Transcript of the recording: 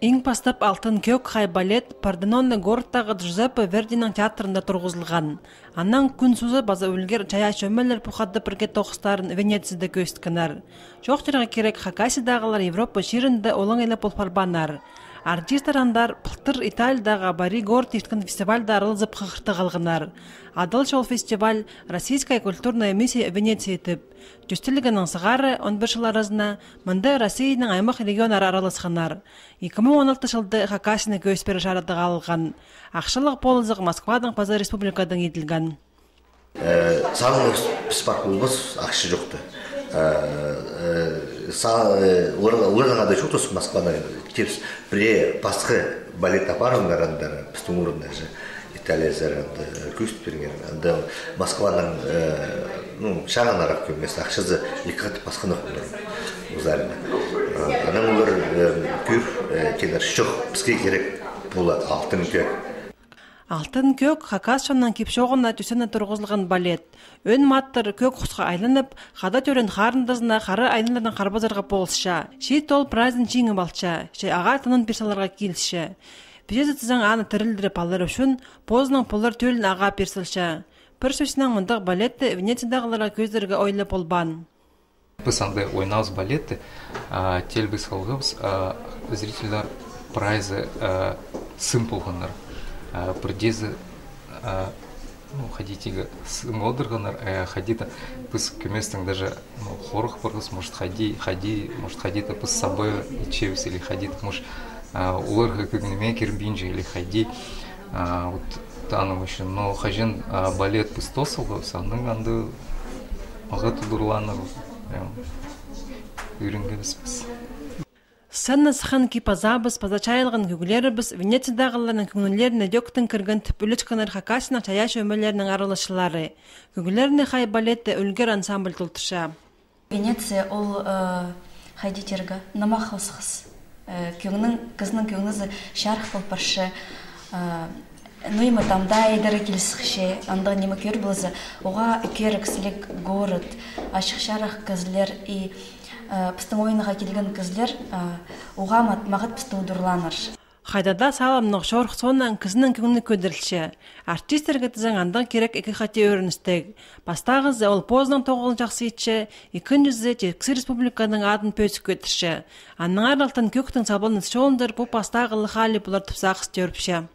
Иң бастап алтын көк хай балет Парденонны городтағы Джузеппе Вердиның театрында тұрғызылған. Аннан күн сузы база үлгер чая шөмелер пухадды бірге тоқыстарын Венецияда көсткінар. Жоқ керек Хакасидағылар Европа ширінде олың елі Артистарандар пылтыр Италиядағы Бари Горд ешкін фестивальда арылзып қықырты қалғынар. Адыл шол фестиваль Российская культурная миссия Венеция етіп. Жүстілігінің сығары 11 жыл аразына мұнда Россияның аймақ регионары араласқанар. 2016 жылды Хакасины көспері жарады қалған. Ақшылық полызық Москвадың Паза Республикадың етілген. Сағын спаркулбыз ақшы жоқты. Урганда чутос Москвада типс при пасхы балет апарымдар андары біздің урында же Италия зарында күст берген анда Москваның ну шағанарақ көмес ақшызы екі қаты пасханы оқыдыр узарына анан олар күр кенер шоқ бізге керек болады алтын көк Алтын көк Хакасшаннан кипшоғына түсені тұрғызылған балет. Өн маттыр көк құсқа айланып, қада төрен қарындызына қары айнылардан қарбазарға болысша. Шей тол празин жиңі балча, шей аға тынын персаларға келсші. Бізесі тізің аны тірілдіріп алыр үшін, позының пұлыр төлін аға персілші. Бір сөзінен мұндақ балетті Венециядағыларға көздерге ойлы болбан. Біз ойнауыз балетті, зрительдар прайзы бірдезі ну ходите сымолдырғанар ходита біз көместің даже ну хорох барғыз может ходи ходи может ходита біз собой чевс или ходит может уларға көгнеме кирбинже или ходи вот таным үшін но хажен балет біз тосылғы санның анды аға тудырланыр үйренгенбізбіз Сынны сыхан ки пазабыз, пазачайлығын күгілерібіз Венециядағыларының күңілеріне дөктің кірген түпілічкінер хакасының чаяш өмірлерінің арылышылары. Күгілеріне хай балетті үлгер ансамбль тұлтыша. Венеция ол хайдитергі намақ хосқыз. Күңнің, кызның күңнізі шарх болпаршы. Нуйма тамда айдары келсіхше, анда нема көр болызы, оға үкер кісілік город, ашық шарах кізлер и біздің ойынға келген кізлер оға мағыт бізді удырланыр. Хайдада саламнық шорх сонан кізінің күңні көдірілші. Артистерге тізің андан керек екі қате өріністік. Бастағызы ол позның тоғылын жақсы етші, екін жүзі Республиканың адын пөтсі көтірші. Анның аралтын көктің сабылын шолындыр бұл бастағылы халі бұлар тұпсақыз төріпші.